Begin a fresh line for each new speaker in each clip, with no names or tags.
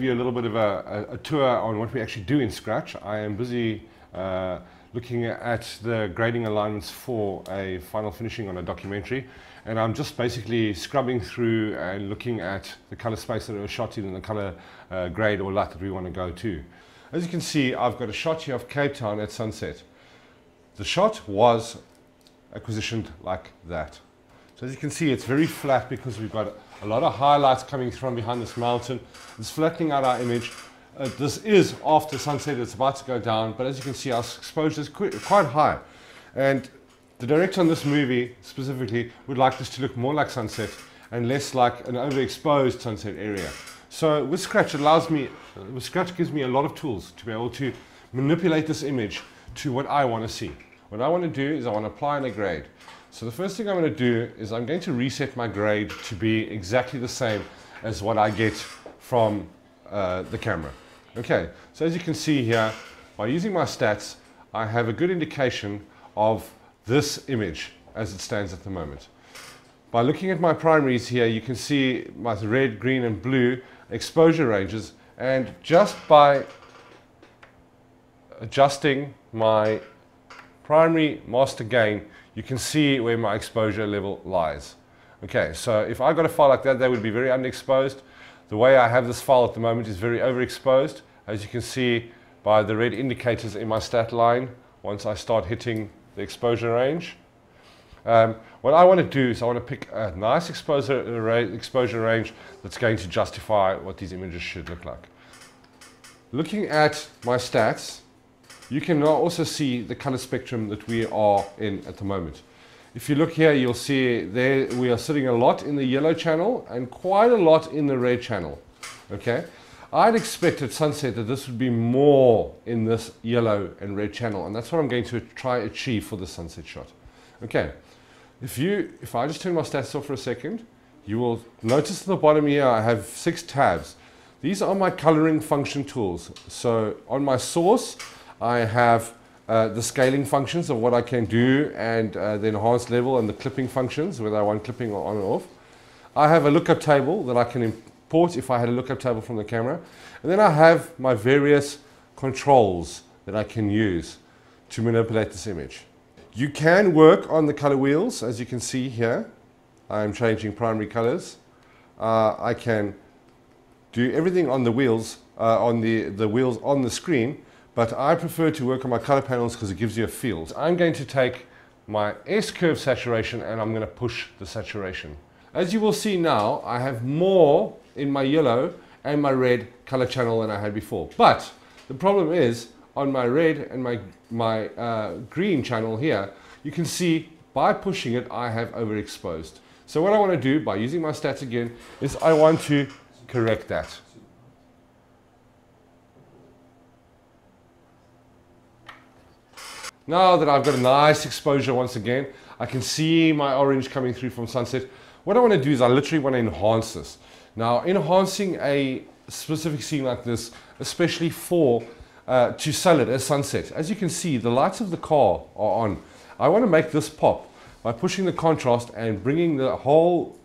give you a little bit of a, a, a tour on what we actually do in Scratch. I am busy uh, looking at the grading alignments for a final finishing on a documentary and I'm just basically scrubbing through and looking at the color space that it was shot in and the color uh, grade or light that we want to go to. As you can see I've got a shot here of Cape Town at sunset. The shot was acquisitioned like that. So as you can see, it's very flat because we've got a lot of highlights coming from behind this mountain. It's flattening out our image. Uh, this is after sunset, it's about to go down, but as you can see, our exposure is quite, quite high. And the director on this movie specifically would like this to look more like sunset and less like an overexposed sunset area. So with Scratch, allows me, with Scratch gives me a lot of tools to be able to manipulate this image to what I want to see. What I want to do is I want to apply a grade. So the first thing I'm going to do is I'm going to reset my grade to be exactly the same as what I get from uh, the camera. Okay, so as you can see here, by using my stats, I have a good indication of this image as it stands at the moment. By looking at my primaries here, you can see my red, green and blue exposure ranges and just by adjusting my primary master gain, you can see where my exposure level lies. Okay, so if I got a file like that, that would be very underexposed. The way I have this file at the moment is very overexposed. As you can see by the red indicators in my stat line, once I start hitting the exposure range. Um, what I want to do is I want to pick a nice exposure, exposure range that's going to justify what these images should look like. Looking at my stats, you can now also see the color spectrum that we are in at the moment. If you look here, you'll see there we are sitting a lot in the yellow channel and quite a lot in the red channel. Okay, I'd expect at sunset that this would be more in this yellow and red channel, and that's what I'm going to try to achieve for the sunset shot. Okay, if you if I just turn my stats off for a second, you will notice at the bottom here I have six tabs. These are my coloring function tools. So on my source, I have uh, the scaling functions of what I can do and uh, the enhanced level and the clipping functions, whether I want clipping on or off. I have a lookup table that I can import if I had a lookup table from the camera. And then I have my various controls that I can use to manipulate this image. You can work on the color wheels, as you can see here. I'm changing primary colors. Uh, I can do everything on the wheels, uh, on the, the wheels on the screen, but I prefer to work on my color panels because it gives you a feel. So I'm going to take my S-curve saturation and I'm going to push the saturation. As you will see now, I have more in my yellow and my red color channel than I had before. But the problem is on my red and my, my uh, green channel here, you can see by pushing it, I have overexposed. So what I want to do by using my stats again is I want to correct that. Now that I've got a nice exposure once again, I can see my orange coming through from sunset. What I want to do is I literally want to enhance this. Now, enhancing a specific scene like this, especially for uh, to sell it as sunset, as you can see, the lights of the car are on. I want to make this pop by pushing the contrast and bringing the whole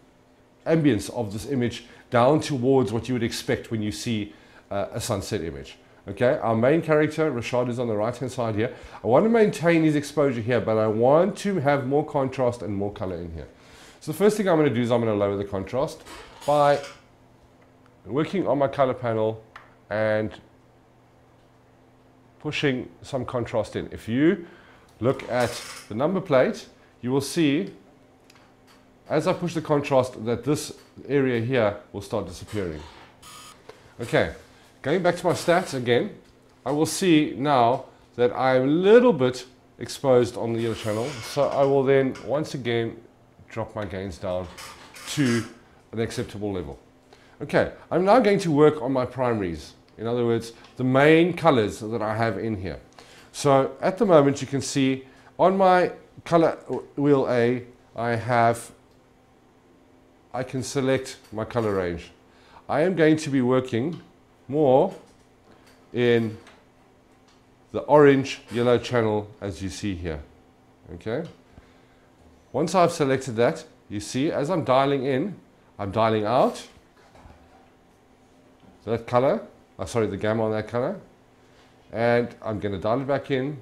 ambience of this image down towards what you would expect when you see uh, a sunset image. Okay, our main character, Rashad, is on the right hand side here. I want to maintain his exposure here, but I want to have more contrast and more color in here. So the first thing I'm going to do is I'm going to lower the contrast by working on my color panel and pushing some contrast in. If you look at the number plate, you will see as I push the contrast that this area here will start disappearing. Okay, Going back to my stats again, I will see now that I'm a little bit exposed on the yellow channel. So I will then once again drop my gains down to an acceptable level. Okay, I'm now going to work on my primaries. In other words, the main colors that I have in here. So at the moment you can see on my color wheel A, I have, I can select my color range. I am going to be working more in the orange yellow channel as you see here. Okay. Once I've selected that, you see as I'm dialing in, I'm dialing out. that color, uh, sorry, the gamma on that color. And I'm going to dial it back in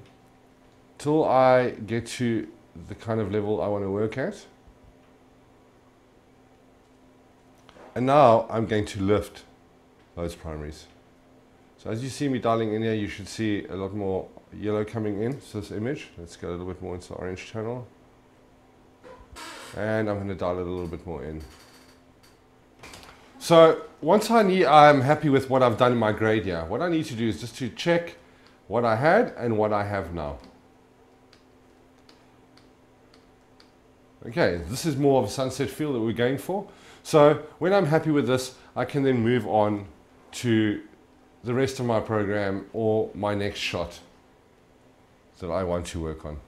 till I get to the kind of level I want to work at. And now I'm going to lift those primaries. So as you see me dialing in here, you should see a lot more yellow coming in to this image. Let's get a little bit more into the orange channel. And I'm going to dial it a little bit more in. So once I need, I'm happy with what I've done in my grade here. What I need to do is just to check what I had and what I have now. Okay, this is more of a sunset feel that we're going for. So when I'm happy with this, I can then move on to the rest of my program or my next shot that I want to work on.